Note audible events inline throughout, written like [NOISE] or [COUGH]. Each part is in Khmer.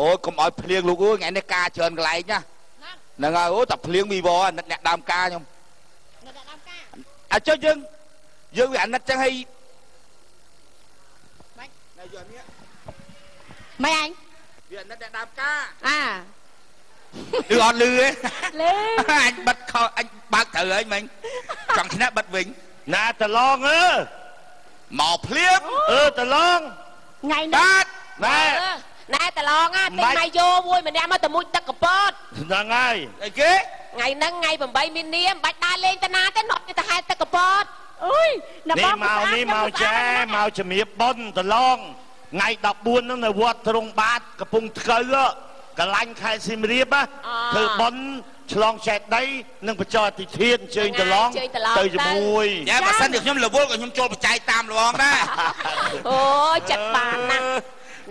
អូយកុំឲ្យភ្លៀងលោកអើយថ្ងៃនេះការច្រើនកន្លែងណាហ្នឹងហើយអូតែភ្លៀងវីវអាណិតអ្នកដើមការខ្ញុំនៅដល់ដើមការអាចចុះយើងយើងវាអាណិតចឹងហើយបាច់នៅយកនេះមិនអញវាអាណិតអ្នកដើមការអាឬអត់លឺទេលេអញបិទខោអញបើកត្រូវហើយមិញចង់ឈ្នះបិទវិញណាតឡងអើមកភ្លាមអឺតឡងថ្ងៃនេះបាទណែ ណែតឡងណាបាទិញច់ម៉ៃយោមួយម្នាក់មកទៅមួយទឹកកពតហ្នឹងហើយអីគេថ្ងៃហ្នឹងថ្ងៃ8មីនាមិនបាច់ដើរលេងតាណាទេនោះទៅហែទឹកកពតអើយណានេះមកនេះមកចែមកជំរាបប៉ុនតឡងថ្ងៃ14ហ្នឹងនៅវត្តទ្រង់បាតកំពង់ថ្កូវកលាញ់ខេត្តសៀមរាបណាធ្វើប៉ុនឆ្លងចេតីនិងបញ្ចុះអតិធិធអញ្ជើញតឡងទៅជាមួយយ៉ាបើសិនជាខ្ញុំរវល់ក៏ខ្ញុំចូលបច្ច័យតាមលងដែរអូយចិត្តបានណាស់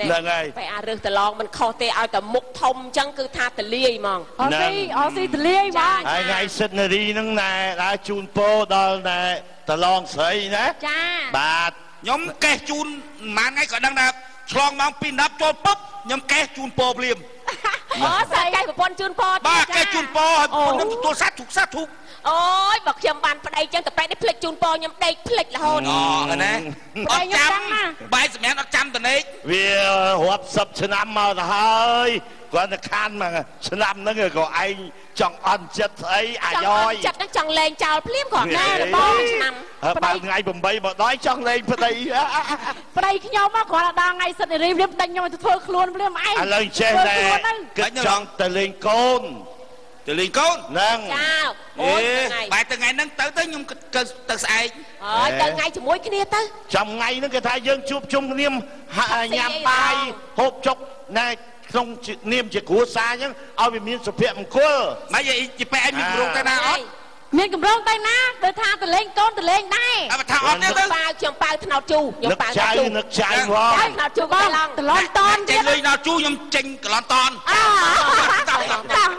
ហ្នឹងហើយបែអារើសតឡងមិនខុសទេឲ្យតែមុខធំអញ្ចឹងគឺថាតលាយហ្មងអស៊ីអស៊ីទលាយមកហើយថ្ងៃសិទ្ធិនារីហ្នឹងណែដើរជូនពរដល់ណែតឡងស្រីណាចាបាទខ្ញុំកេះជូនប៉ុន្មានថ្ងៃក៏ដឹងថាឆ្លងម៉ោង2 10ចូលពុបខ្ញុំកេះជូនពោភ្លាមអូស្រីកែប្រពន្ធជូនពរបាទកេះជូនពោឲ្យអូខ្ញុំទទួលសាទធុកសាទធុក អូយបើខ្ញុំបានប្តីអញ្ចឹងតែប្រែនេះភ្លេចជូនពរខ្ញុំដេកភ្លេចរហូតអូណាអត់ចាំបាយសម្រាប់អត់ចាំតនេកវារាប់សិបឆ្នាំមកទៅហើយគាត់ទៅខានមកឆ្នាំហ្នឹងក៏ឯងចង់អន់ចិត្តស្អីអាចង់យ៉អយត់ចិត្តហ្នឹងចង់លេងចោលភ្លាមគ្រាន់តែហេរបស់មួយឆ្នាំហើយបើថ្ងៃ8មកដល់ចង់លេងប្តីប្តីខ្ញុំមកគ្រាន់តែដល់ថ្ងៃសិទ្ធិរីភ្លាមដេញខ្ញុំទៅធ្វើខ្លួនភ្លាមឯងឥឡូវចេះធ្វើតែខ្លួនហ្នឹងគិតចង់ទៅលេងកូន ទៅលេងកូនហ្នឹងចាអូអេយថ្ងៃបាយទៅថ្ងៃហ្នឹងទៅទៅខ្ញុំគិតទៅទៅស្អែកអើយទៅថ្ងៃជាមួយគ្នាទៅចាំថ្ងៃហ្នឹងគេថាយើងជួបជុំគ្នាហាញ៉ាំបាយហូបចុកណែក្នុងជានាមជាគ្រួសារអញ្ចឹងឲ្យវាមានសុភមង្គលម៉េចជីប៉ែឯងមានប្រងទៅណាអត់មានកម្រងទៅណាទៅថាទៅលេងកូនទៅលេងដែរអើថាអត់ទេទៅប៉ាវខ្ញុំប៉ាវថ្នោតជូខ្ញុំនឹកប៉ាវចៅថ្នោតជូនឹកចៅហ្មងប៉ាវថ្នោតជូបក៏ងឡងតឡនតនចេទៀញតលុយដល់ជូខ្ញុំចេញកន្លន់តនអើតោះអឺដល់ជូកន្លន់តនមកយ៉ាងណាបែកក្រំអត់រៀនអ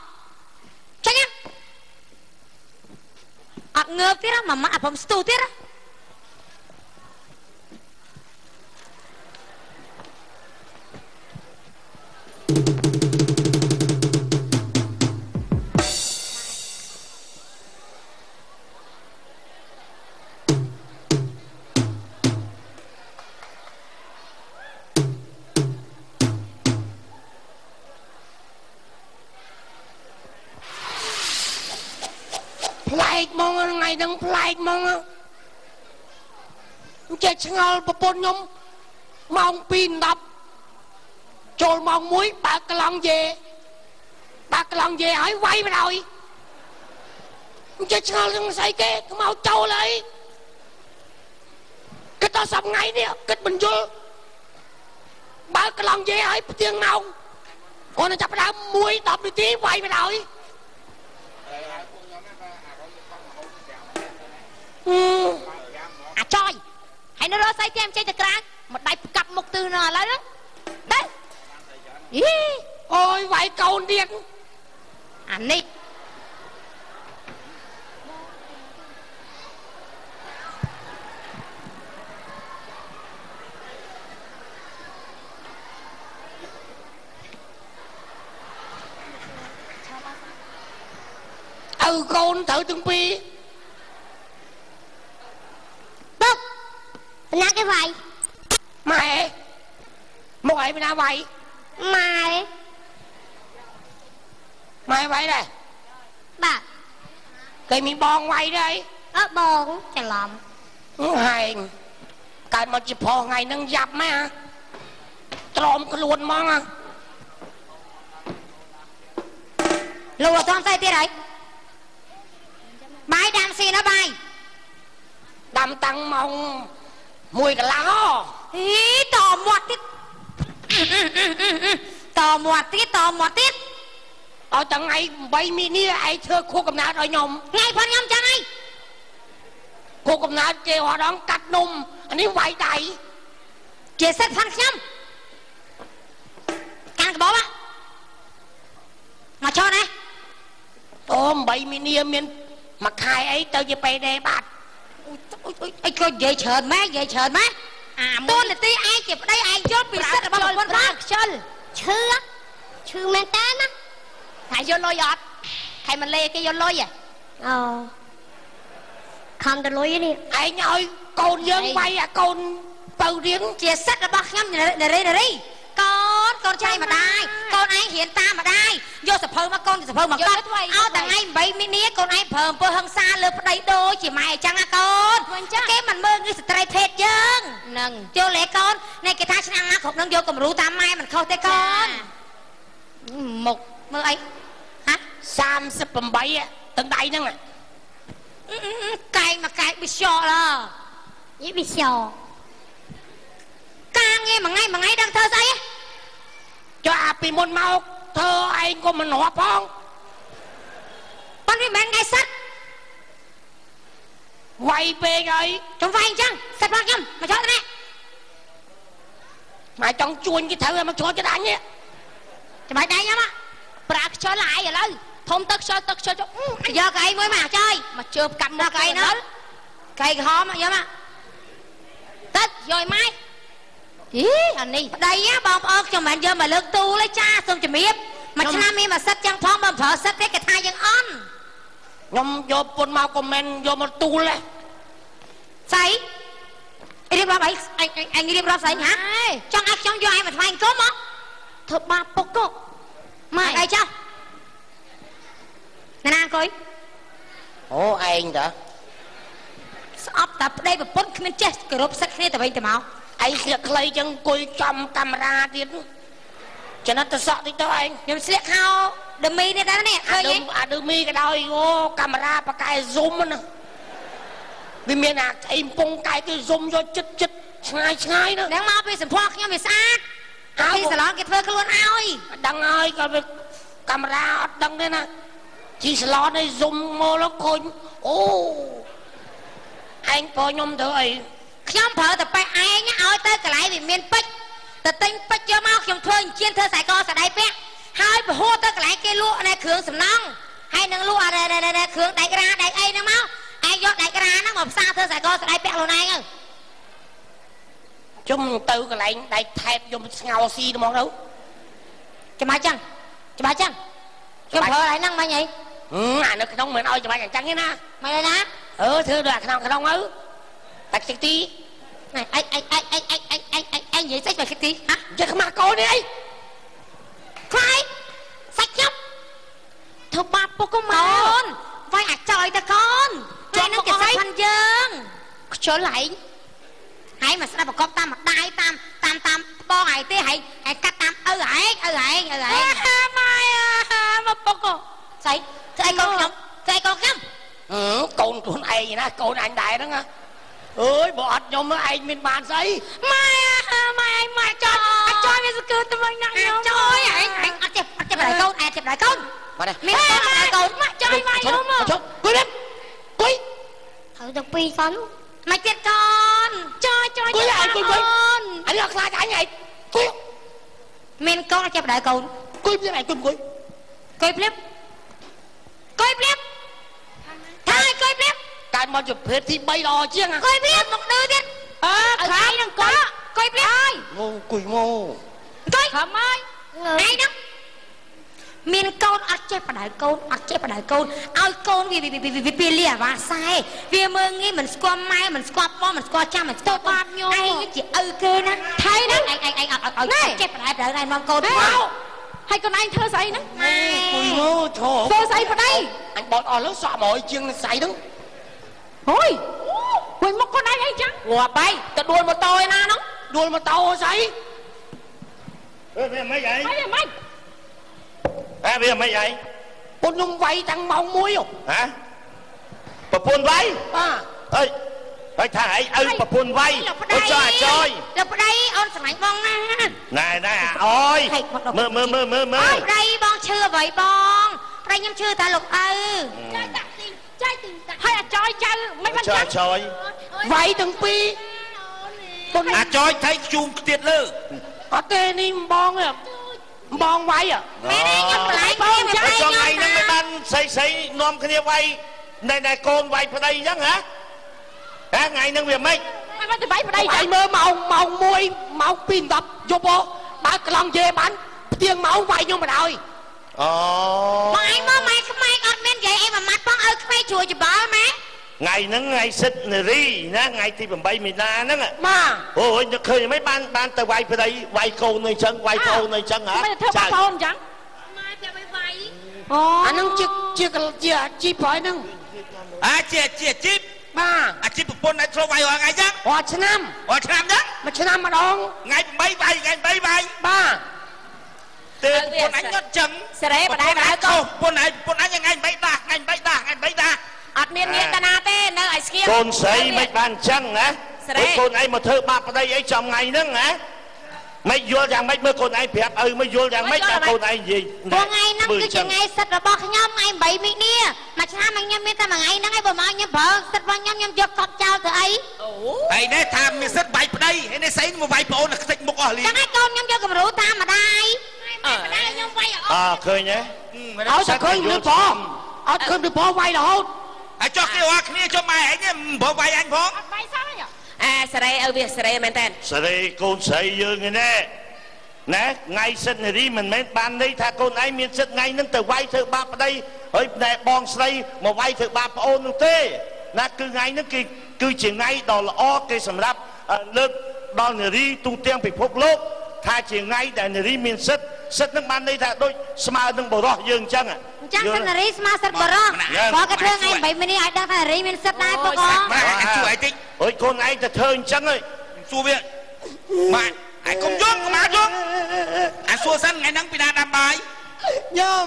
ចិត្តនោះបបាក់មួយថ្ងៃមួយថ្ងៃដូចតឹងទ្រូងនឹងប្តីហ្នឹងហ្មងចាញ់ណាអត់ងើបទៀតមួយម៉ាត់អត់ព្រមស្ទុះទៀត ណាប្លែកហ្មងថ្ងៃហ្នឹងប្លែកហ្មងអញ្ចេះឆ្ងល់ប្រពន្ធខ្ញុំម៉ោង2 10ចូលម៉ោង1បើកកន្លងយេបើកកន្លងយេហើយវាយមកហើយអញ្ចេះឆ្ងល់នឹងស្អីគេខ្មៅចូលហើយគិតដល់សប្ងៃនេះគិតបញ្យល់បើកកន្លងយេហើយផ្ទៀងម៉ោងអូនចាប់ផ្ដើម1 10នាទីវាយមកហើយ អាចយហើយនៅរស់ស្អីទៀតចេញទៅក្រៅមកដៃផ្កាប់មុខទិសនៅឥឡូវហ្នឹងទៅយីអូយវាយកូនទៀតអានេះឪកូនត្រូវទាំងពីរ ពុកណាគេវាយម៉ែមកឲ្យពីណាវាយម៉ែម៉ែវាយដែរបាទគេមានបងវាយដែរអើបងច្រឡំអឺហែងកើតមកជាផងថ្ងៃហ្នឹងយ៉ាប់ម៉ែទ្រាំខ្លួនហ្មងហ៎លោកអត់ស្អីទៀតហើយបាយដាំស៊ីណាបាយ ដាំតាំងម៉ោង1កន្លះហ៎អីតមាត់ទៀតតមាត់ទៀតតមាត់ទៀតឲ្យតែថ្ងៃ8មីនាឯងធ្វើខួបកំណើតឲ្យខ្ញុំថ្ងៃផងខ្ញុំចឹងហើយខួបកំណើតគេហត់ដងកាត់នំអានេះវាយដៃជាសិទ្ធិផងខ្ញុំកាន់កបោមកមកចោលណាអូ8មីនាមានមួយខែអីទៅជាពេលដេបាត់ អ៊ុយអ៊ុយអីក៏និយាយច្រើនម៉ែនិយាយច្រើនម៉ែអាតួនាទីឯងជាប្តីឯងយល់ពីសិទ្ធិរបស់ប្រពន្ធផងខ្ជិលឈឺឈឺមែនតើណាថ្ងៃយកលុយអត់ខែមិនលេគេយកលុយហ៎អូខំតលុយនេះឯងឲ្យកូនយើងវាយអាកូនបើរៀងជាសិទ្ធិរបស់ខ្ញុំនារីនារី កូនកូនចៃម្ដាយកូនឯងរៀនតាមម្ដាយយកសភៅមកកូនសភៅមកកត់ឲ្យតែថ្ងៃ8មីនាកូនឯងប្រើអំពើហិង្សាលើប្តីដូចជាម៉ែអញ្ចឹងណាកូនគេមិនមើលងាយស្ត្រីភេទយើងនឹងចូលលេកូននៃគេថាឆ្នាំណាគ្រប់នឹងយកគំរូតាមម៉ែមិនខុសទេកូនមុខមើលអីហ៎38ទាំងដៃហ្នឹងកែងមកកែងប៊ីសឡយីប៊ីស ការងារមួយថ្ងៃមួយថ្ងៃដឹងធ្វើស្អីចុះអាពីមុនមកធ្វើឯងក៏មិនងាប់ផងប៉ុន្តែវាមិនមែនថ្ងៃសិតវាយពេកហើយចំវាយអញ្ចឹងសិតរបស់ខ្ញុំមកចោលទៅណាមកចង់ជួញគេត្រូវឲ្យមកជួយគេដាញ់នេះចាំបាច់ដៃខ្ញុំហ៎ប្រាខ្ជិលឡាយឥឡូវធំទឹកខ្ជិលទឹកខ្ជិលចុះយកកៅអីមួយមកចើយមកជើបកាត់មុមកខកៅអីនោះកៅក្រហមមកយកមកទឹកយកម៉ែ អីអានេះប្តីណាបងប្អូនខ្ញុំមិនយកមកលើកទូលទេចាសូមជំរាបមួយឆ្នាំមានមកសិតចឹងផងបើមិនប្រើសិតទេគេថាយើងអន់ខ្ញុំយកពុនមកក៏មិនយកមកទូលដែរស្អីរៀបរាប់អីអញអញរៀបរាប់ស្អីហ៎ចង់ឲ្យខ្ញុំយកឯងមកថ្វាយអង្គមមកធ្វើបាបពុកកម៉ែអីចោះណានាអង្គុយអូឯងតាស្អប់តែប្តីប្រពន្ធគ្មានចេះគោរពសិទ្ធិគ្នាទៅវិញទៅមក ឯងស្លៀកខ្លីចឹងអង្គុយចំកាមេរ៉ាទៀតនោះចំណិតទៅសក់តិចទៅឯងខ្ញុំស្លៀកខោដឺមីនេះដែរនេះឃើញទេអាដឺមីក៏ដោយអូកាមេរ៉ាប៉ាកែ zoom ណាវាមានអាអីកំពុងកែគេ zoom យកចិត្តចិត្តឆ្ងាយឆ្ងាយណាហ្នឹងមកពីសម្ផស្សខ្ញុំវាស្អាតហើយសាឡនគេធ្វើខ្លួនឲ្យដឹងហើយក៏វាកាមេរ៉ាអត់ដឹងទេណាជីសាឡនឲ្យ zoom មកឃើញអូឯងបងខ្ញុំធ្វើអី ខ្ញុំប្រើតែប៉ែឯងឲ្យទៅកន្លែងវាមានពេជ្រទៅទិញពេជ្រយកមកខ្ញុំធ្វើអញ្ជៀនធ្វើខ្សែកស្ដៃពាក់ហើយពហួរទៅកន្លែងគេលក់នៅគ្រឿងសំណង់ហើយនឹងលក់អាគ្រឿងដែករ៉ាដែកអីហ្នឹងមកឯងយកដែករ៉ាហ្នឹងមកផ្សារធ្វើខ្សែកស្ដៃពាក់ខ្លួនឯងទៅជុំទៅកន្លែងដៃថែបយកស្ងោស៊ីទៅមកទៅច្បាស់ចឹងច្បាស់ចឹងខ្ញុំប្រើឲ្យហ្នឹងមិញអីហឹមអានៅក្នុងមិនឲ្យច្បាច់អញ្ចឹងទេណាមិនឲ្យណាអឺធ្វើដូចអាក្នុងក្នុងទៅបាច់តិចទី ណែអញអញអញអញអញអញអញអញអញនិយាយស្អីមកគិតទីហ៎ចេះខ្មាស់កូននេះអីខ្លាយសាច់ខ្ញុំធ្វើបាបពុកកកម៉ែូនវាយអាចចយទៅកូនហើយនឹងគេសាច់ផងយើងខ្ជិលឯងហើយមកស្ដាប់ប្រកបតាមម្ដាយតាមតាមតាមបងហើយទេហើយហើយកាត់តាមឪហែងឪហែងឪហែងម៉ែមកពុកកស្អីធ្វើអីកូនខ្ញុំធ្វើអីកូនខ្ញុំហឹមកូនខ្លួនឯងណាកូនអញដែរហ្នឹងណា អើយបើអត់ខ្ញុំឯងមានបានស្អីម៉ែម៉ែឯងម៉ែចោលអាចចោលវាសគឺទៅវិញណាស់អាចខ្ញុំចយហែងហែងអត់ចេះអត់ចេះបដៃកូនអាចចេះបដៃកូនមកនេះមានកូនបដៃកូនម៉ាក់ចោលម៉ែខ្ញុំមកជុំគួយនេះគួយហើយទៅពីរសិនមកទៀតកូនចោលចោលគួយឯងគួយគួយអូនអានេះអត់ខ្លាចអញឯងគួយមានកូនអត់ចេះបដៃកូនគួយទៀតឯងគួយគួយកុយភ្លាបកុយភ្លាបថាឲ្យកុយភ្លាប កើតមកជាភេទទី3ល្អជាងហ៎កុយភ្លាបមកឌឺទៀតអើខ្លាយនឹងកោកុយភ្លាបអើយអូគួយមកកុយខំហើយឯងហ្នឹងមានកូនអត់ចេះបដៅកូនអត់ចេះបដៅកូនឲ្យកូនវាវាវាវាវាពាលីអាវ៉ាសែវាមើងងាយមិនស្គាល់ម៉ែមិនស្គាល់បងមិនស្គាល់ចាស់មិនស្គាល់បាបញោមឯងជាឪគេណាថៃណាឯងឯងឯងអត់អត់ឲ្យចេះបដៅបដៅឯងមកកូនមកហើយកូនឯងធ្វើស្អីហ្នឹងម៉ែគួយមកឈរធ្វើស្អីប្តីអញបត់អស់លើសក់មកឲ្យជាងស្អីហ្នឹង ហុយហុយមកកូនឯងអីចឹងងាប់ហើយទៅដួលម៉ូតូឯណាហ្នឹងដួលម៉ូតូស្អីអើវាមិនអីហើយវាមិនហ៎វាមិនអីពុនខ្ញុំវាយតាំងម៉ោង1ហ៎ហ៎ប្រពន្ធវាយបាទអើយហើយថាឯងឪប្រពន្ធវាយលោកប្អូតីចុះអាចយលោកប្តីអូនស្រឡាញ់បងណាស់ណែណែអាអើយហេតុគាត់ដល់មើលមើលមើលមើលមើអូលយប្តីបងឈឺអ្វីបងប្តីខ្ញុំឈឺតែលោកឪចាយ តាក់ទីចាយទីតាក់ហើយអាចយចៅមិនបានចុះចឹអាងចយវាយទាំងពីរបងអាចយថៃជូមទៀតលើអត់ទេនេះបងទេបងវាយហ៎មែនទេខ្ញុំប្លែកបងប្ហើយតីចុះខ្ញុំថ្ងៃហ្នឹងមិនបានស្រីស្រីនាំគ្នាវាយណែណែកូនវាយប្តីអញ្ចឹងហ៎ហ៎ថ្ងៃហ្នឹងវាមិនមិនបានទៅវាយប្តីវាចាយមើលម៉ោងម៉ោង1ម៉ោង2 10យប់ហ៎បើកន្លងយេបានផ្ទៀងម៉ោងវាយខ្ញុំមិនហើយ អូបងឯងមកម៉ែក្មេងអត់មាននិយាយអីមួយម៉ាត់បងឲ្យក្មេងជួយច្បល់ម៉ែថ្ងៃហ្នឹងថ្ងៃសិទ្ធិនារីណាថ្ងៃទី8មីនាហ្នឹងបាទអូយនឹកឃើញមិនបានបានទៅវាយប្តីវាយកូននៅអញ្ចឹងវាយប្អូននៅអញ្ចឹងហ៎មិនធ្វើបងប្អូនអញ្ចឹងម៉ែប្រាប់ឲ្យវាយអូអាហ្នឹងជាជាជាអាជីពហើយហ្នឹងអាចជាជាជីបបាទអាជីពប្រពន្ធឲ្យធ្លាប់វាយរាល់ថ្ងៃចឹងរាល់ឆ្នាំរាល់ឆ្នាំចឹងមួយឆ្នាំម្ដងថ្ងៃ8វាយថ្ងៃ3វាយបាទ ទេប្រពន្ធអញអត់ចឹងសេរីបដៅបដៅកូនប្រពន្ធឯងប្រពន្ធអញថ្ងៃ3ដាស់ថ្ងៃ3ដាស់ថ្ងៃ3ដាស់អត់មានងារតាណាទេនៅឲ្យស្គៀមកូនស្រីមិនបានអញ្ចឹងណាស្រីហើយកូនឯងមកធ្វើបាបប្តីអីចំថ្ងៃហ្នឹងណា មិនយល់យ៉ាងម៉េចមើលកូនឯងប្រាប់ឪមកយល់យ៉ាងម៉េចតែកូនឯងនិយាយព្រោះថ្ងៃហ្នឹងធ្វើអគឺញ្ជាចឹងថ្ងៃសិទ្ធិរបស់ខ្ញុំថ្ងៃ8មីនាមួយឆ្នាំខ្ញុំមានតែមួយថ្ងៃហ្នឹងឯងបើមកខ្ញុំប្រើសិទ្ធិរបស់ខ្ញុំខ្ញុំយកកត់ចោលទៅអីហើយនេះថាមានសិទ្ធវាយប្តីហើយនេះស្អីមកវាយប្អូនខ្ទេចមុខអស់លីចឹងហើយកូនខ្ញុំយកគំរូតាមម្ដាយម៉ែម្ដាយខ្ញុំវាយឲ្យអអើស់ឃើញទេឲ្យតែឃើញលឺផងអត់ឃើញលឺផងវាយរហូតហើយចុះគេអស់គ្នាចុះម៉ែឯងមិនព្រោះវាយអញផងអត់វាយសោះហ៎ អាសេរីឪវាសេរីមែនតើស្រីកូនស្រីយើងឯណែណាថ្ងៃសិទ្ធិនារីមិនមែនបានន័យថាកូនឯងមានសិទ្ធិថ្ងៃហ្នឹងទៅវាយធ្វើបាបប្តីហើយណែបងស្រីមកវាយធ្វើបាបប្អូននោះទេណាគឺថ្ងៃហ្នឹងគឺគឺជាថ្ងៃដ៏ល្អគេសម្រាប់អឺលើកដល់នារីទូទាំងពិភពលោកថាជាថ្ងៃដែលនារីមានសិទ្ធិសិទ្ធិហ្នឹងបានន័យថាដូចស្មើនឹងបរិសុទ្ធយើងអញ្ចឹងអញ្ចឹងសិទ្ធិនារីស្មើសិទ្ធិបរោះបើគេធ្វើថ្ងៃ8មីនាឲ្យដឹងថានារីមានសិទ្ធិដែរពុកអម៉ែអញជួយឲ្យតិចហើយកូនឯងទៅធ្វើអញ្ចឹងហើយសួរវាម៉ែឯងកុំយំកុំមកយំអាសួរសិនថ្ងៃហ្នឹងពីណាដាំបាយញោម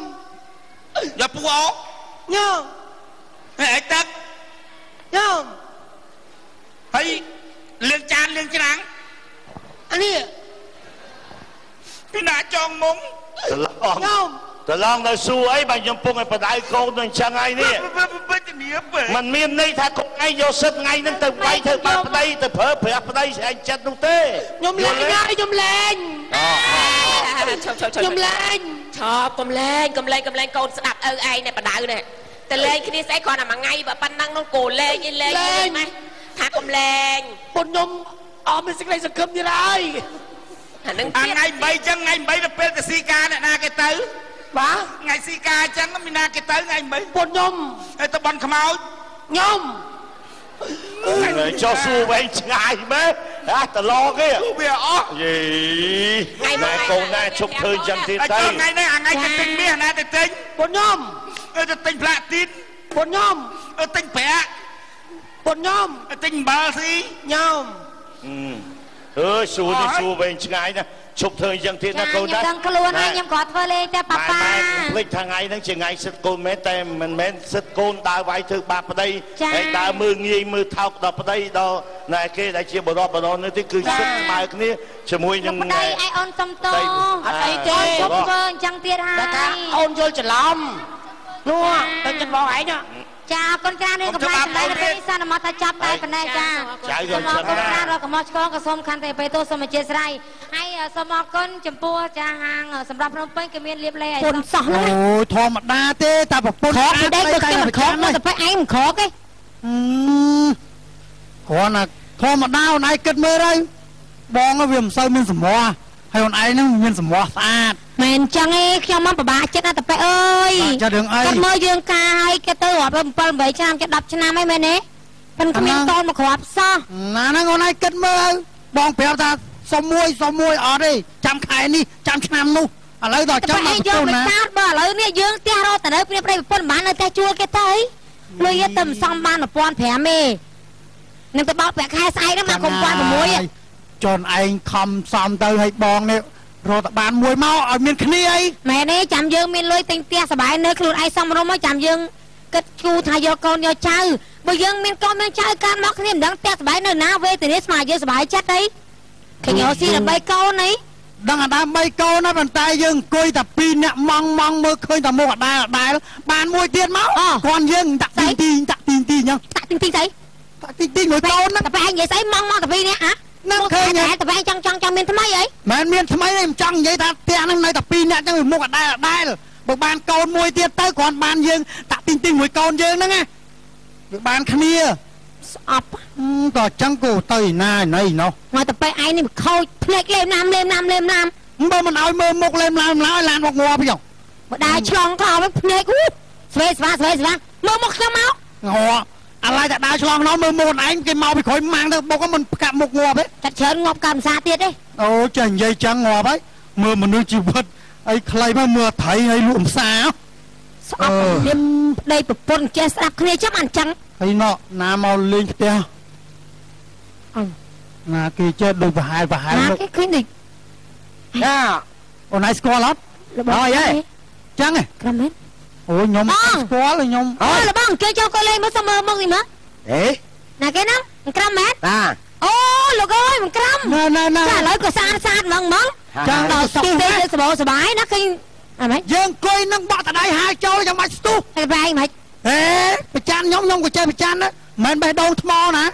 យកពូអោញោមហើយឯងទឹកញោមហើយលាងចានលាងច្រាំងអានេះពីណាចងមុំត្រឡងញោម ត្រឡងនៅសួរអីបើខ្ញុំពងឲ្យបដៅកូនទៅអញ្ចឹងហើយនេះវិជ្ជាបើมันមានន័យថាកូនឯងយកសិទ្ធថ្ងៃហ្នឹងទៅវាយធ្វើបាបប្តីទៅប្រើប្រាស់ប្តីស្អែកចិត្តនោះទេខ្ញុំលេងហើយខ្ញុំលេងឈប់ឈប់ឈប់ខ្ញុំលេងឈប់កំលែងកំលែងកំលែងកូនស្ដាប់ឪឯងនេះបដៅនេះទៅលេងគ្នាស្អីគ្រាន់តែមួយថ្ងៃបើប៉ុណ្ណឹងនោះគោលេងឯងលេងម៉េះថាកំលែងពុនខ្ញុំអត់មានសេចក្តីសង្ឃឹមទៀតហើយអានឹងអាទៀតថ្ងៃ3ចឹងថ្ងៃ3ទៅពេលទៅស៊ីការអ្នកណាគេទៅ បាទថ្ងៃស៊ីការចឹងមានណាគេទៅថ្ងៃ3ពុនខ្ញុំហើយទៅបន់ខ្មោចខ្ញុំចុះសួរវែងឆ្ងាយមែនអាត្រឡងគេវាអស់យីណែកូនណាជប់ឃើញចឹងទៀតហើយទៅចុះថ្ងៃនេះអាថ្ងៃទៅទិញមាសណាទៅទិញពុនខ្ញុំទៅទិញផ្លាកទីនពុនខ្ញុំទៅទិញប្រាក់ពុនខ្ញុំទៅទិញអំបិលស៊ីខ្ញុំអើ យសួរនេះសួរវែងឆ្ងាយណាជប់ឃើញចឹងទៀតចាណាកូនខ្ញុំណាដឹងខ្លួនហើយខ្ញុំគ្រាន់ធ្វើលេងតែប៉ាប៉ាភ្លេចថាថ្ងៃហ្នឹងជាថ្ងៃសិទ្ធកូនមែនតែមិនមែនសិទ្ធកូនដើរវាយធ្វើបាបប្តីចា៎ហើយដើរមើលងាយមើលថោកដល់ប្តីដល់ណែគេដែលជាបរិបបរនោះទេគឺសិទ្ធស្មើគ្នាជាមួយនឹនឹងកប្តីឯអូនសុំតប្តីអត់អីទេជប់ធ្វើអញ្ចឹងទៀតហើយតែថាអូនយល់ច្រឡំនោះទៅចិត្តបងឯង ចាអរគុណច្រើនរឿងកំឡែងកំឡែងទៅសន្មតថាចាប់តែប៉ុណ្ណេះចាចៅសូយកមអរច្រើនគុណណាច្រើនរកកំហុសឆ្គងក៏សូមខន្តីអភ័យទោសសូមអធិស្ឋានហើយសូមអរគុណចំពោះចាហាងសម្រាប់ភ្នំពេញគឺមានលៀបលេឲ្យពុនសោះអូយធម្មតាទេតែប្រពន្ធខកពីដេកបើខ្ញុំមិនខកមកទៅពេលឯងមិនខកទេគ្រាន់តែធម្មតាអូនឯងគិតមើលទៅបងវាមិនសូវមានសម្រស់ ហើយអូនឯងហ្នឹងមានសម្រស់ស្អាតមែនចឹងឯងខ្ញុំមកពិបាកចិត្តណាស់តែពេលអើយបាទចិត្តរឿងអីគាត់មើលយើងការឲ្យគេទៅរាប់7 8ឆ្នាំចេះ10ឆ្នាំហើយមែនទេប៉ុន្តែគ្មានតនមកគ្រាប់សោះណាហ្នឹងអូនឯងគិតមើលទៅបងប្រាប់ថាសុំមួយសុំមួយអត់ទេចាំខែនេះចាំឆ្នាំនោះឥឡូវដល់តែចាំពេលមកឯងប្រយកពន្ធមិនណាកើតបើឥឡូវនេះយើងផ្ទះរត់ទៅនៅព្រៀបប្តីប្រពន្ធបាននៅតែជួលគេទៅលុយទៅមិនសមបាន1500ទេនឹងទៅបោកប្រាក់ខែស្អែកហ្នឹងមកកុំ1600 ចនឯងខំសំទៅឲ្យបងនេះរត់តែបានមួយមកឲ្យមានគ្នាអីមែនទេចាំយើងមានលុយទិញផ្ទះសបាយនៅខ្លួនឯងសំរុំមកចាំយើងគិតគូរថាយកកូនយកចៅបើយើងមានកូនមានចៅកើតមកគ្នាមិនដឹងផ្ទះសុបាយនៅណាវេទនាស្មារតីយើងសុបាយចិត្តអីឃើញអូស៊ីដើម្បីកូនអីដឹងអាដើម្បីកូនណាប៉ុន្តែយើងអង្គុយតែពីរអ្នកម៉ងម៉ងមើលឃើញតែមុខអដែលអដែលបានមួយទៀតមកគាត់យើងតាក់ទីងទីងតាក់ទីងទីងអញ្ចឹងតាក់ទីងទីងស្អីតាក់ទីងទីងមួយកូនណាតប៉ែនិយាយស្អីម៉ងម៉ងតាពីរនេះអា នឹងឃើញតែតប៉ែចង់ចង់ចង់មានថ្មីអីមិនមានថ្មីទេមិនចង់និយាយថាផ្ទះហ្នឹងនៅតែពីរអ្នកអញ្ចឹងវាមុខអដែលអដែលបើបានកូនមួយទៀតទៅគ្រាន់បានយើងតាក់ទីងទីងមួយកូនយើងហ្នឹងណាវាបានគ្នាស្អប់ហឹមក៏អញ្ចឹងគោទៅឯណាឯណីណោះមកតប៉ែឯងនេះខូចភ្លេចលេមណាមលេមណាមលេមណាមបើមិនឲ្យមើលមុខលេមឡើងឡើងឲ្យឡានមកងាប់វិញមកដើរឆ្លងខោវិញភ្នែកអូស្វេស្វាស្វេស្វាមើលមកខ្ញុំមកងាប់ អាឡៃតែដើរឆ្លងនោះមើលមុខឯងគេមកពីក្រោយម៉ាំងទៅបុកមិនកាប់មុខងាប់ទេចាត់ច្រើនងាប់កម្មសាទៀតទេអូចេះនិយាយចឹងងាប់ហើយមើលមនុស្សជីវិតអីខ្លីមកមើលថៃហើយលក់ផ្សារស្អប់មានប្តីប្រពន្ធចេះស្ដាប់គ្នាចឹងអញ្ចឹងហើយណោះណាមកលេងផ្ទះអឺណាគេចេះដូចប្រហែលប្រហែលណាលោកគេឃើញដូចចាអូនឯងស្គាល់អត់របស់អើយហេចឹងហ៎ក្រំមែន អូខ្ញុំបងស្គាល់ខ្ញុំអូលបងជួយចូលក៏លេងមកសមមើលមកនេះមកអេណាគេហ្នឹងមិនក្រំមែនតាអូលោកអើយមិនក្រំណែណែណែចាឥឡូវក៏ស្អាតស្អាតហ្មងហ្មងចឹងដល់សុកទេសសបោសបាយណាឃើញអីម៉េចយើងអង្គុយនឹងបក់តដៃហាចូលយ៉ាងម៉េចស្ទុះតែបែងម៉េចហេប្រច័នខ្ញុំខ្ញុំក៏ចេះប្រច័នដែរមិនមែនបេះដូងថ្មណា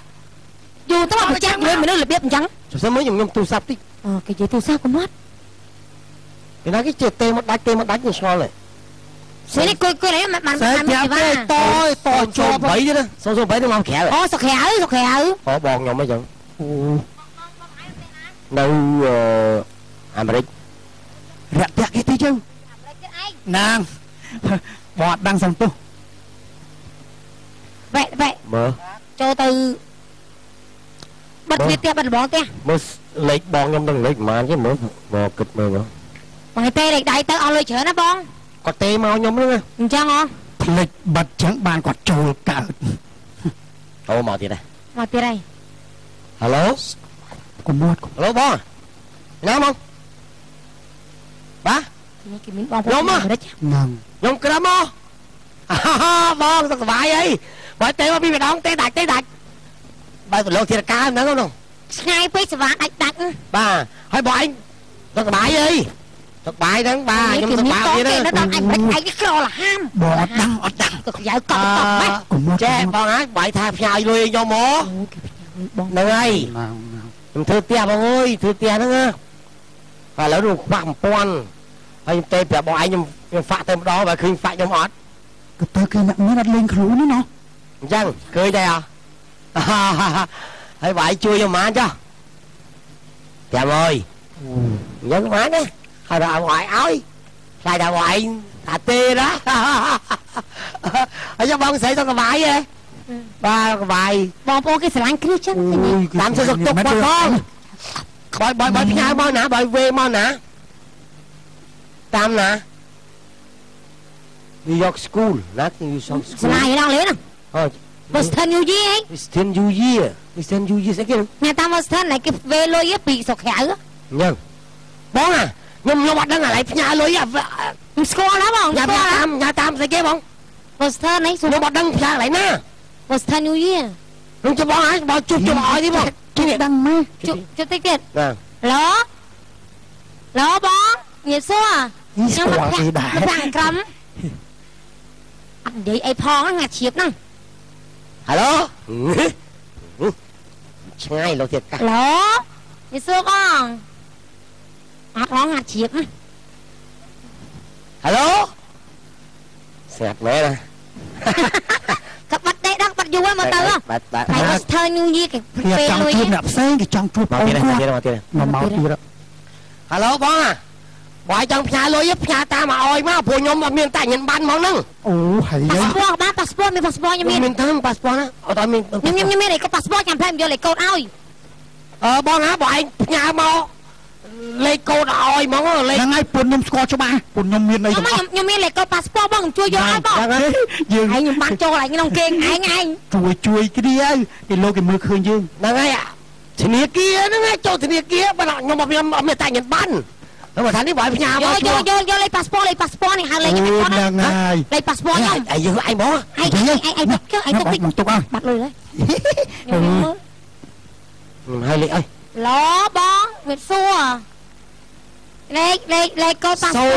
យូរទៅមកប្រចាំមើលមនុស្សរបៀបអញ្ចឹងចុះសិនមើលខ្ញុំខ្ញុំទូរស័ព្ទតិចអូគេនិយាយទូរស័ព្ទកុំមកពីណាគេជិះទេមកដាច់ទេមកដាច់ខ្ញុំឆ្ងល់ទេ ស្នេះគួយគួយអីមិនបានសេបានប្រាប់ទេតយតចូលជាប់3ទៀតណាសូសូ3ទៅមកក្រៅអូសុខក្រៅសុខក្រៅអូបងខ្ញុំអីចឹងអូនៅអឺអាមេរិករាក់តាក់គេទីយើងណាងបត់ដឹងសំទុះវ៉ែវ៉ែមើលចូលទៅបិទទ្វារផ្ទះបិទរបងផ្ទះមើលលេខបងខ្ញុំនឹងលេខប្រហែលទេមើលមកគិតមើលមើលបងឯទេលេខដៃទៅអស់លុយច្រើនណាបង គាត់ទេមកខ្ញុំហ្នឹងណាអញ្ចឹងហ៎ផ្លិចបិទចឹងបានគាត់ចូលកើតអូមកទៀតដែរមកទៀតហើយហៅឡូកុំមាត់ហៅឡូបងណាមកបាទនេះគេមានបងប្ខ្ញុំអូហ៎នរិចហ្នឹងខ្ញុំក្រឹមមកបងសុខសប្បាយអីបើទេមកពីម្ដងទេដាច់ទេដាច់បើទៅលោកធារកាហ្នឹងហ្នឹងឆ្ងាយពេកសវ៉ាដាច់ដាច់បាទហើយបងឯងសុខសប្បាយអី សុខសប្បាយហ្នឹងបាទខ្ញុំសុខសប្បាយទៀតគេណានៅដល់អញមិនឯងក្រលហាមបងអត់ដឹងអត់ដឹងក៏ខ្យៅកប់តប់ម៉េចកុំមាត់ចេះបងហើយបាយថាផ្ញើលុយឲ្យខ្ញុំមកអូគេបងហ្នឹងហើយហ្នឹងហ្នឹងខ្ញុំធ្វើផ្ទះបងអើយធ្វើផ្ទះហ្នឹងណាហើយឥឡូវនោះខ្វះ1000ហើយខ្ញុំទេប្រាប់បងឯងខ្ញុំខ្ញុំហ្វាក់ទៅម្ដងបើឃើញហ្វាក់ខ្ញុំអត់ក៏ទៅគេអ្នកមានអត់លេងខ្លួននេះណោះអញ្ចឹងឃើញដែរអត់ហើយបងឯងជួយខ្ញុំបានចុះចាំអើយអញ្ចឹងបានទេ ហើយដល់បងឯងឲ្យខ្លាចដល់បងឯងថាទេណាហើយចាំបងស្រីទៅកបាយហ៎បាទកបាយបងប្អូនគេស្រឡាញ់គ្នាចឹងតាមសុខទុក្ខបងបងបើបើបើផ្ញើមកណាបើវេមកណាតាមណា New York School ណា New York ស្លាយ School ដល់លេណាអូ Western New Year ហី Western New Year Western New Year ស្អីគេអ្នកតាម Western ណែគេវេលុយពីសុ ខក្រៅអញ្ចឹងបងអាខ្ញុំខ្ញុំអត់ដឹងអាឡៃផ្ញើលុយអាខ្ញុំស្គាល់ណាបងញ៉ាំស្គាល់ណាតាមញ៉ាំតាមស្អីគេបង Western នេះសួរខ្ញុំអត់ដឹងផ្ញើអាឡៃណា Western New Year ខ្ញុំចាំបងហើយបងជួបជួបឲ្យទេបងជិះដឹងម៉េចជុជុតិចទៀតបាទឡូឡូបងញៀសសួរនេះស្ខ្ញុំគាមកល់ផ្ទះគេដែរមកផ្ទះក្រំអត់និយាយអីផងណាងាត់ឈៀបហ្នឹងហៅឡូឆ្ងាយលោកទៀតកាឡូញៀសសួរបង អត់ផងងាត់ឈៀបណាហៅឡូស្ងាត់មែនណាក៏បាត់ទេដល់បាត់យូរហើយមកទៅហ៎បាទបាទហើយ Western New Year គេគេពេលចង់លុយជួបអ្នកផ្សេងគេចង់ជួបមកអូទៀតនមកគាត់ទៀតមកទៀតមកមកទៀតហៅឡូបងអាបងចង់ផ្ញើលុយផ្ញើតាមមកឲ្យមកព្រោះខ្ញុំអត់មានតាញ៉ាំបានហ្មងហ្នឹងអូហើយប៉ាសពតបានប៉ាសពតមានប៉ាសពតខ្ញុំមានមានតាមប៉ាសពតណាអត់ឲ្យមានខ្ញុំខ្ញុំមានអីក៏ប៉ាសពតចាំផ្លែយកលេខកូដឲ្យអឺបងណាបងឯងផ្ញើមក លេខកូដឲ្យហ្មងលេខហ្នឹងហើយពុនខ្ញុំស្គាល់ច្បាស់ពុនខ្ញុំមានអីខ្ញុំទាំងអស់ខ្ញុំមានលេខកូដប៉ាសពតបងជួយយកឲ្យបងចឹងហ៎យើងឯងខ្ញុំបានចូលឯងក្នុងគេងឯងឯងជួយជួយគ្នាហើយគេលោកគេមើលឃើញយើងហ្នឹងហើយធនាគារហ្នឹងឯងចូលធនាគារបើខ្ញុំអត់មានអត់មានតាញ៉ាំបានហើយមកថានេះបងឯងផ្ញើយមកកយកយកយកលេខប៉ាសពតលេខប៉ាសពតនេះហៅលេខខ្ញុំអូគាត់ហ្នឹងហើយលេខប៉ាសពតខ្ញុំឯងយើងឯងបងឯងឯងឯងឯងទុកចុះឯងទុកតិចខ្ញុំទុកឲ្យបាត់លុយហើយខ្ញុំមើលហើយលេខអីឡបង វាសួរលេខលេខលេខកូនប៉ាសពត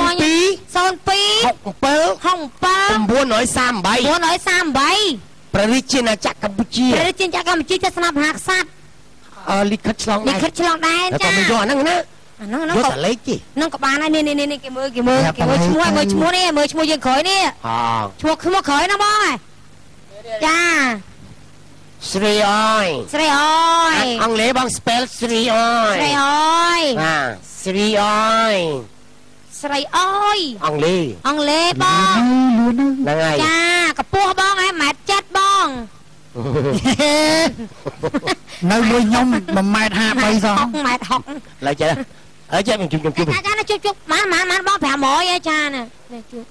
ខ្ញុំ02 02 67 67 938 438ព្រះរាជាណាចក្រកម្ពុជាព្រះរាជាណាចក្រកម្ពុជាទស្សនៈមហាក្សត្រអឺលិខិតឆ្លងលិដែរខិតឆ្លងដែនតែចាមិនយកអាហ្នឹងណាអាហ្នឹងហ្នឹងយកក៏តែលេខទេហ្នឹងក៏បានដែរនេះនេះនេះគេមើលគេមើលប្រាប់គេមើលឲ្យឈ្មោះទៅមើលឈ្មោះនេះមើលឈ្មោះយើងក្រោយនេះអឈ្មោះឈ្មោះក្រោយណាបងចា ស្រីអើយស្រីអើយអង់គ្លេសបង spell ស្រីអើយស្រីអើយបាទស្រីអើយស្រីអើយអង់គ្លេសអង់គ្លេសបងហ្នឹងហើយចាកម្ពស់បងហ៎ម៉ែត្រចិត្តបងនៅមួយខ្ញុំ1ម៉ែត្រ53សោះម៉ែត្រ60ឡើយចេះអើចេះខ្ញុំជុំជុំជុំចាចាណាជុបជុបម៉ានម៉ានម៉ានបង500ឯចាណានេះជុប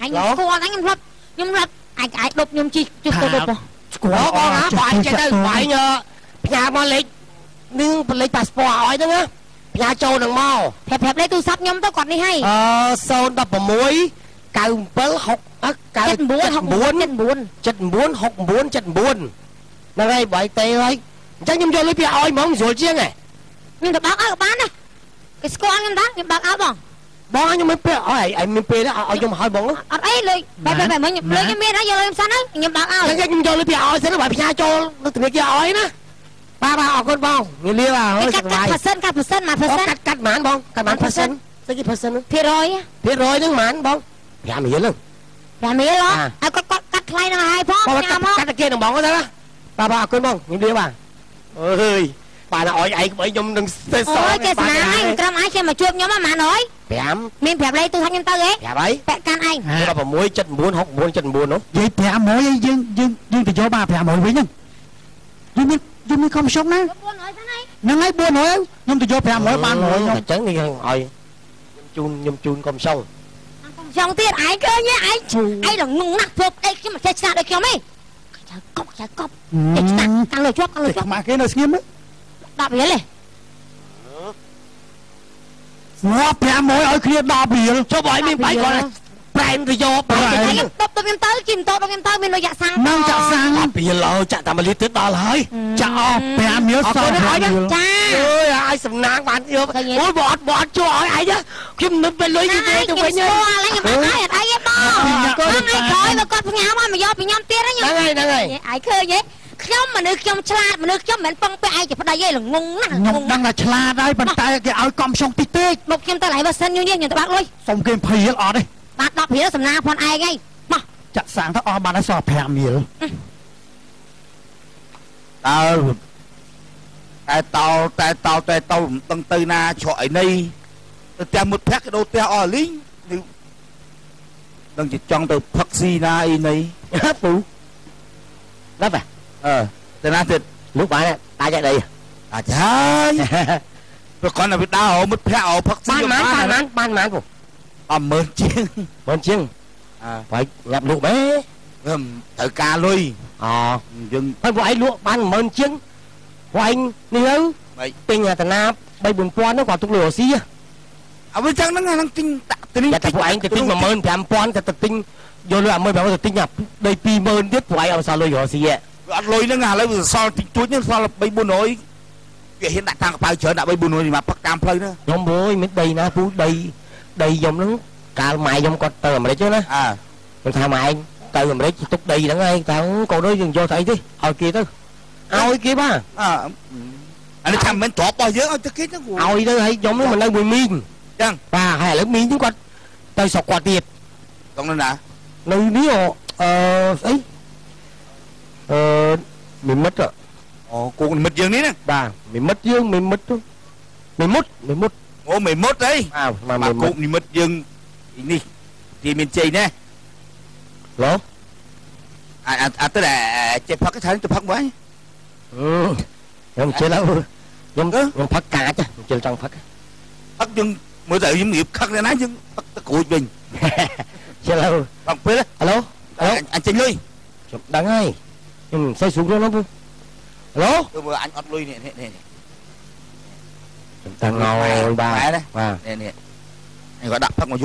អញស្គាល់អញខ្ញុំរត់ខ្ញុំរត់អាចអាចដប់ខ្ញុំជីជុបទៅដប់ ស្គាល់បងណាបងឯងចេះទៅបងឯងផ្ញើមកលេខនឹងបលេខប៉ាសពតឲ្យហ្នឹងណាផ្ញើចូលនឹងមកប្រាប់ប្រាប់លេខទូរស័ព្ទខ្ញុំទៅគាត់នេះហើយអឺ016 97 6អឺ79 99 69 79 69 79ហ្នឹងហើយបើឯងទេហើយអញ្ចឹងខ្ញុំយកលុយពីឲ្យហ្មងស្រួលជាងហ៎ខ្ញុំទៅបើកឲ្យក៏បានដែរគេស្គាល់ខ្ញុំតាខ្ញុំបើកឲ្យបង បងខ្ញុំមិនពេលអើយឯងមានពេលឲ្យខ្ញុំឲ្យបងនោះអត់អីលុយបែបបែបមិញលុយខ្ញុំមានហើយយកលុយខ្ញុំសិនហើយខ្ញុំបើកឲ្យអញ្ចឹងខ្ញុំយកលុយពីឲ្យសិនបើផ្ញើចូលនៅធនាគារឲ្យណាបាទបាទអរគុណបងងាលាបាទអើយកាសុត់ខកាឡាត់យផាសិនកាត់ផាសិនមកផាអូសិនកាត់កាត់ប៉ុន្មានបងកាត់ប៉ុន្មានផាសិនស្អីគេផាសិនភាគរយភាគរយហ្នឹងប៉ុន្មានបង5រៀលហ្នឹង5មីលឲ្យគាត់គាត់កាត់ថ្លៃនឹងឲ្យផងបងញ៉ាកាំត់មកកាត់តែគេនឹងបងទៅណាបាទបាទអរគុណបងងាលាបាទអើយបាទឲ្យឯងក្បីខ្ញុំនឹងសេសអូយចេស្នាឯងត្រឹមឯងគេមកជួបខ្ញុំហ្មងម៉ានអើយ 5 មានប្រាប់លេខទូរស័ព្ទខ្ញុំទៅហ៎5ហើយពាក់កាន់ឯង16 79 69 79នោះនិយាយ500ឯងយើងយើងយើងទៅយកបាទ500វិញហ្នឹងយើងមានយើងមានខំសុកណា400សិនហើយហ្នឹងហើយ400ខ្ញុំទៅយក500បាន100ខ្ញុំអញ្ចឹងនេះឲ្យខ្ញុំជូនខ្ញុំជូនកុំសុងចង់ទៀតឯងឃើញឯងឯងល្ងងណាស់ធ្វើអីខ្ញុំមិនចេះឆ្លាតដូចខ្ញុំទេចៅកប់ចៅកប់ចេះឆ្លាតតាំងលើជាប់តាំងលើតែជាប់ខ្មាស់គេនៅស្ងៀមហ្នឹង10រៀលទេ ងាប់500ឲ្យគ្នា10រៀលចុះបើឲ្យមានបាយគាត់ប្រែមទៅយកប្រែមខ្ញុំដប់ទៅខ្ញុំទៅជីមតោដល់ខ្ញុំទៅមានលុយយ៉ាក់សាំងនឹងចាក់សាំងពីលោចាក់តែមួយលីត្រទៅដល់ហើយចាក់អស់5រៀលសល់5រៀលចាអើយឲ្យសំណាងបានយកអូយបើអត់បើអត់ជួឲ្យឯងខ្ញុំនឹកទៅលុយណាទៅឯងទៅខ្ញុំវិញស្ហគាល់ហើយខ្ញុំអត់ឲ្យអត់អីទេបងហ្នឹងឯងក្រោយមកគាត់ផ្ញើមកមកយកពីខ្ញុំទៀតហ្នឹងហ្នឹងហើយហ្នឹងហើយឯងឃើញទេ ខ្ញុំមនុស្សខ្ញុំឆ្លាតមនុស្សខ្ញុំមិនពឹងពាក់ឯងជាប្តីឯងល្ងងណាស់ខ្ញុំដឹងថាឆ្លាតហើយប៉ុន្តែគេឲ្យកំសុងតិចតិចមកខ្ញុំទៅឡៃបើសិនញនេះខ្ញុំទៅបាក់លុយសុំគេ20រៀលអត់ទេបាទ10រៀលសំណាផនឯងឯងមកចាក់សាំងទៅអស់បានហើយសល់5រៀលតើតែតោតែតោតែតោមិនដឹងទៅណាច្រកអីនេះទៅផ្ទះមុតភ័ក្រគេដូរផ្ទះអស់លីងនេះដឹងជាចង់ទៅផឹកស៊ីណាអីនេះពូដល់បែអឺទៅ ណាទៀតលោកបានតាចាក់ដីអាចហើយប្រកាន់តែវាដើររមុតភ័ក្ររផឹកស៊ីបានបានបានបានបានពូអស់មើលជាងមិនជាងអើបើញ៉ាប់លោកបែវាមិនត្រូវការលុយអូយើងហើយពួកឯងលក់បាន10000ជាងពួកឯងនេះទៅមិនទិញអាតាណា3 4000នោះគាត់ទុកលុយរស៊ីអើវាចឹងហ្នឹងអាហ្នឹងទិញដាក់ទិញតែពួកឯងទៅទិញ15000ទៅទៅទិញយកលុយ15000ទៅទិញអាដី20000ទៀតពួកឯងឲ្យសល់លុយរស៊ីហ៎វាអត់លុយហ្នឹងឥឡូវវាសល់តិចតួចហ្នឹងសល់3 400វាហ៊ានដាក់តាំងកប៉ៅច្រើនដាក់3 400នេះមកផឹកតាមផ្លូវហ្នឹងខ្ញុំអើយមិនដីណាពូដីដីខ្ញុំហ្នឹងកាលម៉ែខ្ញុំគាត់ទៅអាមេរិកហ្នឹងណាអើខ្ញុំថាម៉ែឯងទៅអាមេរិកទុកដីហ្នឹងឯងថាកូនអើយយើងយកទៅអីទេឲ្យគេទៅឲ្យគេបាទអើអានេះថាមិនមែនទ្របរបស់យើងឲ្យទៅគេហ្នឹងគ្រូឲ្យទៅឲ្យខ្ញុំហ្នឹងមិននៅមួយមីងចឹងបាទហើយឥឡូវមីងហ្នឹងគាត់ទៅស្រុកគាត់ទៀតតោះនៅណានៅនេះអឺស្អី អឺមីមិត្តអូគូនិមិត្តយើងនេះណាបាទមីមិត្តយើងមីមិត្តទៅមីមុតមីមុតអូមេមុតអីបាទមកមកមីមុគូតនិមិត្តយើងនេះទីមានជ័យណាឡូអាអាទៅតែចេះផឹកទៅទៅផឹកមកខ្ញុំជិលខ្ញុំខ្ញុំផឹកកាចខ្ញុំជិល ចង់ផឹកផឹកយើងមើលទៅយើងរៀបខឹកណាស់យើងផឹកទៅក្រួចវិញជិលផឹកពេលហៅឡូអញចេញលុយខ្ញុំដឹងហើយខ្ញុំមិនសូវស្រួលខ្លួនហ្នឹងពូឡូទៅមើលអញអត់លុយនេះនេះនេះខ្ញុំដឹងហើយបាទម៉ែណាបាទនេះនេះអញក៏ដាក់ផឹកមកយ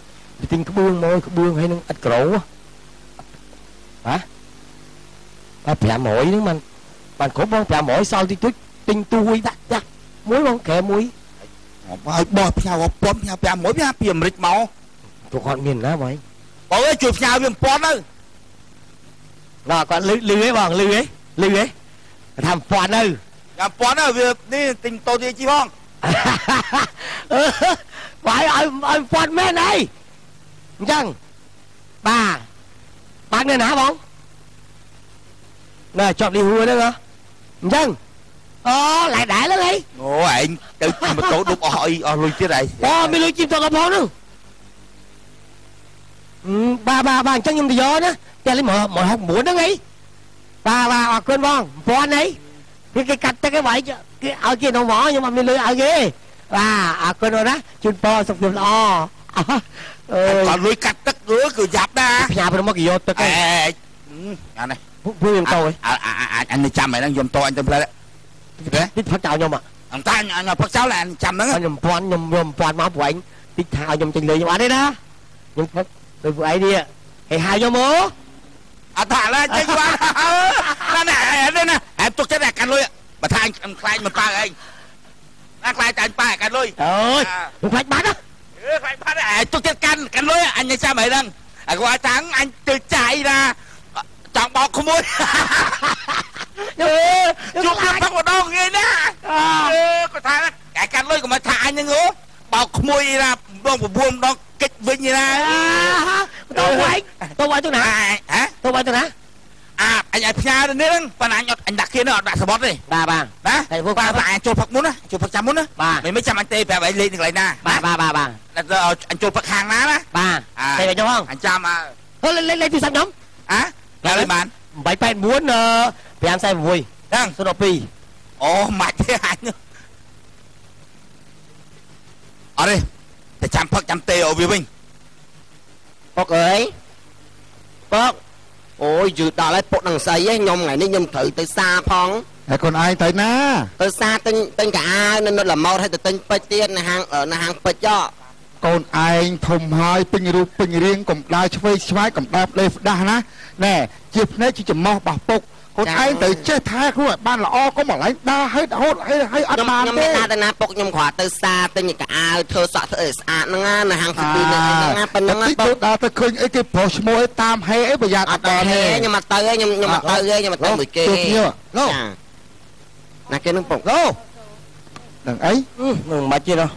bê ấy Đó là- Ơi thật vãi bọn ơi Đừng ơi Bọn ơi nhầm che bọn À để bọn anh phải thay nhầm Nhầm ở nhầm thay nhầm thứ tiền luôn Nhầm thứ tiền Ba chùa chùa tiền nó bọn Vì tình cái buông môi cái buông hay nó ít cổ Hả Ba bẻ mỗi nữa mà bạn cổ bọn bẻ mỗi sau thì tôi tinh tôi đặt đặt muối bọn kẻ muối ហើយបោះផ្ញើពំផ្ញើ5មួយផ្ញើពីអាមេរិកមក tụi con miền đó mày បងអើយជួយផ្ញើវា1000ទៅ đó con lư lư ấy bọn lư ấy lư ấy thằng phòn ư យ៉ា1000ទៅវានេះទិញតូទីជីផង phải ơi ơi phòn men đây chăng bà bác nên hả bọn nè chọn đi hùa đó hả chăng ờ lại đại lên đi អូឯងទៅម៉ូតូដុបអស់អីអស់លុយទៀតហើយ Ồ, mình lưới chim toàn là bó nữa ừ, Bà, bà, bà, chắc nhầm thì gió nữa Cho lấy mọi, mọi học muốn đó ngay Bà, bà, bà, quên bong Bó anh ấy Cái, cái cạch tới cái vậy chứ Cái ở kia nó mỏ nhưng mà mình lưới ở ghê Bà, à, quên rồi đó Chun bò, xong rồi lo [LAUGHS] à, ừ. គាត់លុយកាត់ទឹកគឺគឺយ៉ាប់ដែរ Nhà bên nó kỳ vô tới អេ cái អានេះ Vui em tôi អអអញចាំឯហ្នឹងយំតអញទៅផ្លែទេ Tích phát chào nhau mà អង្តាអញអញផឹកចោលអញចាំហ្នឹង Anh nhầm phòn, nhầm, nhầm phòn máu của anh Tích thao nhầm trình lưới nhưng mà đây đó Nhưng phát Tôi của anh đi ạ Hãy hai cho mố អត់ថាឡើយចេញបានណាណាណាហែទុកចិត្តតែកាន់លុយបើថាអញខ្លាចមិនប៉ៅឯងណាខ្លាចតែអញប៉ៅកាន់លុយ Trời ơi Đừng phát bát á អឺ ខ្លាចបាត់ឯងទុកចិត្តកាន់កាន់លុយអញចាំអីហ្នឹងអាគាត់តាំងអញទៅចាយណាចង់បោកក្មួយ Ừ, ជួបផឹកម្ដងងាយណាអឺគាត់ថាកែកាន់លុយកុំឲ្យថាអញហ្នឹងហ៎បោកក្មួយណាដង9ម្ដងកិច្ចវិញណា À, tôi quay tôi quay tôi ហ៎ nè ហ៎ tôi quay tôi nè អាអញឲ្យផ្ញើទៅនេះហ្នឹងប៉ុន្តែអញអត់អញដាក់គេនោះអត់ដាក់សមុទ្រទេ bà bà ណាតែពួកបាទគាត់បាទអញចូលផឹកមុនណាចូលផឹកចាំមុនណាបាទមិនមិនចាំអញទេប្រាប់ឲ្យលេខនឹងកន្លែងណា bà bà bà bà តែទៅឲ្យអញចូលផឹកខាងណាណា bà À. thầy phải cho không អញចាំអើ thôi lên lên lên tôi sắp nhóm ហ៎ដល់ហើយបាន bảy bảy muốn ờ phải ăn say vui ហ្នឹង số độ pi អូម៉ាច់ទេអញនោះអរេតែចាំផឹកចាំទេឲ្យវាវិញពុកអើយពុក អូយយឺតដល់ហើយពុកនឹងស្អីឯងខ្ញុំថ្ងៃនេះខ្ញុំត្រូវទៅសាផងហើយកូនឯងទៅណាទៅសាទិញទិញកាអាវនៅនៅលម៉ោតហើយទៅទិញពេជ្រទៀតនៅហាងអឺនៅហាងពេជ្រចោកូនឯងធំហើយពេញរូបពេញរាងកំដៅឆ្វេងឆ្វាយកំដៅផ្ដេសផ្ដាស់ណាណែជាភ្នែកជាចំោះរបស់ពុក កូនឯងត្រូវចេះថែខ្លួនឲ្យបានល្អកុំឲ្យឡើងដើរហើយរហូតហើយហើយអត់ខ្ញុំបានខ្ញុំទេមិនថាទៅណាពុកខ្ញុំគ្រាន់ទៅសាទិញកាអាវធ្វើសក់ធ្វើឲ្យស្អាតហ្នឹងណានៅហាងស៊ីពីហ្នឹងណាប៉ុណ្្នឹងណាតិចពុទៅកដើរទៅឃើញអីគេប្រុសឈ្មោះអីតាមហេអីប្រយ័ត្នអអត់ត់ដល់បានទេទេខ្ញុំមកទៅឯងខ្ញុំខ្ញុំមកទៅឯងខ្ញុំមកទៅមួយគេជួបគ្នាឡូចាណាគេនឹងពុកឡូនឹងអី ừ mà chưa đâu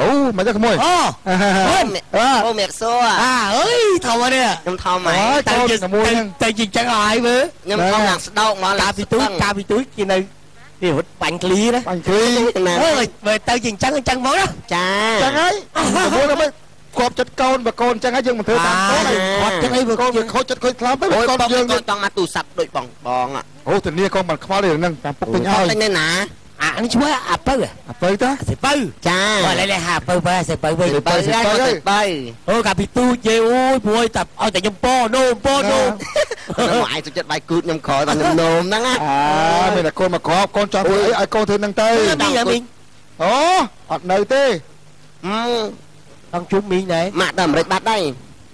អូមកទៅក្មួយ ô អឺអូមេកសួរ à ơi thầu rồi nè ខ្ញុំថមហអូ៎យ tay កូន chân ជាមួយហ្នឹង tay chân chẳng ai với ខ្ញុំថមឡើងស្ដោកមកឡើង cà phê túi cà phê túi kia này thì hút bánh cli đó បាញ់គ្រីណា ơi về tay chân trắng trắng món đó ចាចឹងហើយជាមួយទៅមិនគប់ចិត្តកូនបើកូនចឹងហើយយើងមិនធ្វើតាមកូន à ហើយ hot chắc ấy vừa កូនវាខូចចិត្តខូចខ្លាំងទៅអូយកូនបងយើងកូនចង់មកទូរស័ព្ទដូចបងបងអ่ะអូធានាកូនមិនខ្វល់ទេរឿងហ្នឹងតាមពុកទិញអឲ្យត់ទៅនៅណា à anh chú à bơ à អាទៅតា sẽ bơ ចា rồi lại lại hà bơ bơ sẽ bơ bơ ទៅទៅទៅទៅ ô cà phê túi chê ôi bùi tập ôi tại nhom po nô po nô ខ្ញុំអាយសុចិត្តបាយគូតខ្ញុំក្រោយតែខ្ញុំនោមហ្នឹងណាអើមានតែកូនមកក្របកូនចង់ធ្វើអីឲ្យកូនធ្វើហ្នឹងទៅ mình là mình អូអត់នៅទេ con chú mình này ម៉ាក់ទៅអាមេរិកបាត់ដែរ